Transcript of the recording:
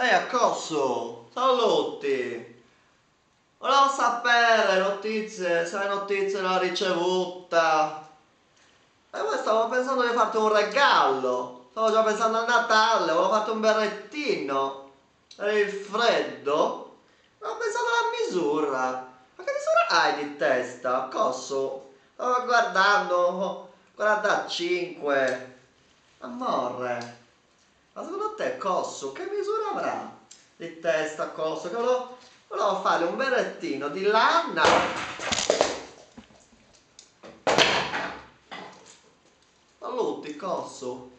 Ehi, accosso! Saluti! Volevo sapere notizie, se hai notizie l'ha ricevuta. E poi stavo pensando di farti un regalo. Stavo già pensando a Natale, volevo farti un berrettino. Per il freddo. Stavo pensando alla misura. Ma che misura hai di testa? Cosso? Stavo guardando. 45. Amore. Ma secondo te Cosso che misura avrà di testa Cosso? Che volevo, volevo fare un berrettino di lana. Saluti Cosso.